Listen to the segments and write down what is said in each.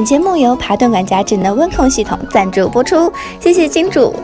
本节目由爬顿管家智能温控系统赞助播出，谢谢金主。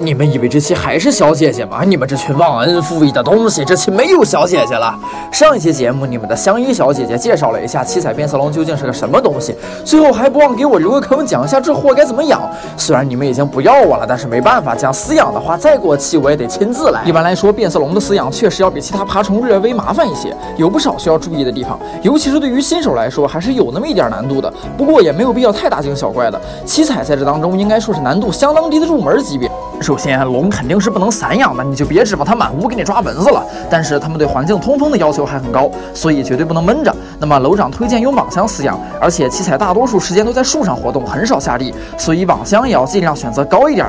你们以为这期还是小姐姐吗？你们这群忘恩负义的东西！这期没有小姐姐了。上一期节目，你们的香衣小姐姐介绍了一下七彩变色龙究竟是个什么东西，最后还不忘给我留个坑，讲一下这货该怎么养。虽然你们已经不要我了，但是没办法，讲饲养的话，再过期我也得亲自来。一般来说，变色龙的饲养确实要比其他爬虫略微麻烦一些，有不少需要注意的地方，尤其是对于新手来说，还是有那么一点难度的。不过也没有必要太大惊小怪的。七彩在这当中应该说是难度相当低的入门级别。首先，龙肯定是不能散养的，你就别指望它满屋给你抓蚊子了。但是它们对环境通风的要求还很高，所以绝对不能闷着。那么楼长推荐用网箱饲养，而且七彩大多数时间都在树上活动，很少下地，所以网箱也要尽量选择高一点。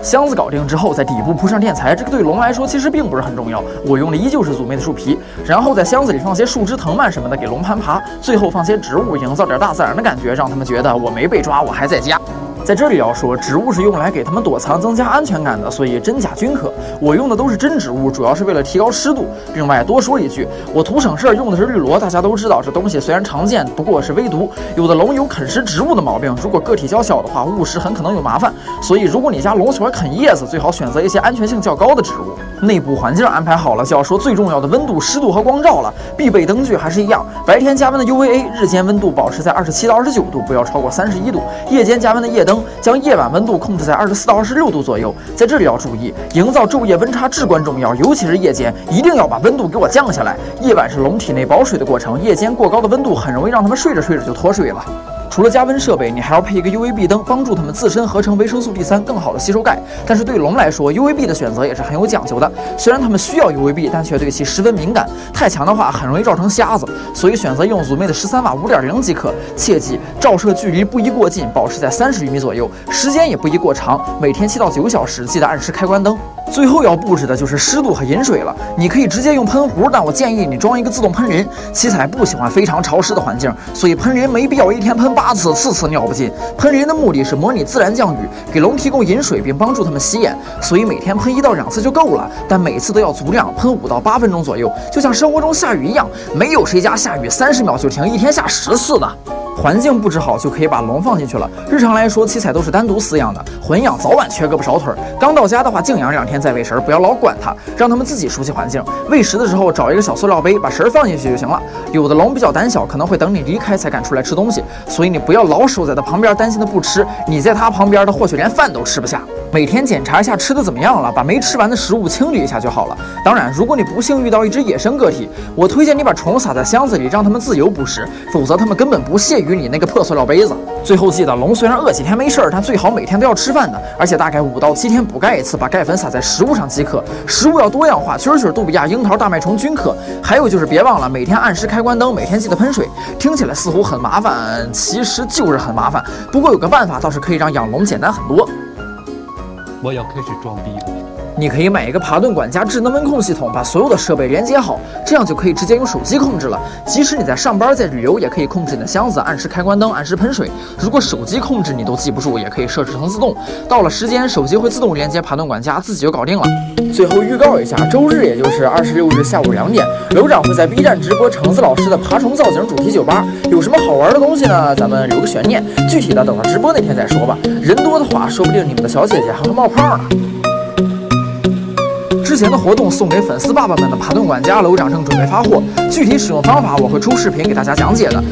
箱子搞定之后，在底部铺上垫材，这个对龙来说其实并不是很重要。我用的依旧是祖妹的树皮，然后在箱子里放些树枝、藤蔓什么的给龙攀爬，最后放些植物，营造点大自然的感觉，让他们觉得我没被抓，我还在家。在这里要说，植物是用来给它们躲藏、增加安全感的，所以真假均可。我用的都是真植物，主要是为了提高湿度。另外多说一句，我图省事儿用的是绿萝，大家都知道这东西虽然常见，不过是微毒。有的龙有啃食植物的毛病，如果个体较小的话，误食很可能有麻烦。所以如果你家龙喜欢啃叶子，最好选择一些安全性较高的植物。内部环境安排好了，就要说最重要的温度、湿度和光照了。必备灯具还是一样，白天加温的 UVA，日间温度保持在二十七到二十九度，不要超过三十一度。夜间加温的夜灯，将夜晚温度控制在二十四到二十六度左右。在这里要注意，营造昼夜温差至关重要，尤其是夜间，一定要把温度给我降下来。夜晚是龙体内保水的过程，夜间过高的温度很容易让它们睡着睡着就脱水了。除了加温设备，你还要配一个 UVB 灯，帮助它们自身合成维生素 D 三，更好的吸收钙。但是对龙来说，UVB 的选择也是很有讲究的。虽然它们需要 UVB，但却对其十分敏感，太强的话很容易造成瞎子。所以选择用祖妹的十三瓦五点零即可。切记，照射距离不宜过近，保持在三十厘米左右，时间也不宜过长，每天七到九小时，记得按时开关灯。最后要布置的就是湿度和饮水了。你可以直接用喷壶，但我建议你装一个自动喷淋。七彩不喜欢非常潮湿的环境，所以喷淋没必要一天喷八次，次次尿不尽。喷淋的目的是模拟自然降雨，给龙提供饮水，并帮助它们吸眼，所以每天喷一到两次就够了。但每次都要足量，喷五到八分钟左右，就像生活中下雨一样，没有谁家下雨三十秒就停，一天下十次的。环境布置好就可以把龙放进去了。日常来说，七彩都是单独饲养的，混养早晚缺胳膊少腿。刚到家的话，静养两天再喂食，不要老管它，让它们自己熟悉环境。喂食的时候找一个小塑料杯，把食儿放进去就行了。有的龙比较胆小，可能会等你离开才敢出来吃东西，所以你不要老守在它旁边，担心它不吃。你在它旁边，它或许连饭都吃不下。每天检查一下吃的怎么样了，把没吃完的食物清理一下就好了。当然，如果你不幸遇到一只野生个体，我推荐你把虫撒在箱子里，让它们自由捕食，否则它们根本不屑于你那个破塑料杯子。最后记得，龙虽然饿几天没事儿，但最好每天都要吃饭的，而且大概五到七天补钙一次，把钙粉撒在食物上即可。食物要多样化，蛐蛐、杜比亚、樱桃、大麦虫均可。还有就是别忘了每天按时开关灯，每天记得喷水。听起来似乎很麻烦，其实就是很麻烦。不过有个办法倒是可以让养龙简单很多。我要开始装逼了。你可以买一个爬顿管家智能温控系统，把所有的设备连接好，这样就可以直接用手机控制了。即使你在上班、在旅游，也可以控制你的箱子，按时开关灯，按时喷水。如果手机控制你都记不住，也可以设置成自动，到了时间，手机会自动连接爬顿管家，自己就搞定了。最后预告一下，周日也就是二十六日下午两点，楼长会在 B 站直播橙子老师的爬虫造型主题酒吧，有什么好玩的东西呢？咱们留个悬念，具体的等到直播那天再说吧。人多的话，说不定你们的小姐姐还会冒泡呢。之前的活动送给粉丝爸爸们的爬顿管家，楼长正准备发货，具体使用方法我会出视频给大家讲解的。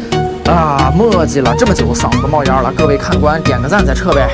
啊，墨迹了这么久，嗓子都冒烟了，各位看官点个赞再撤呗。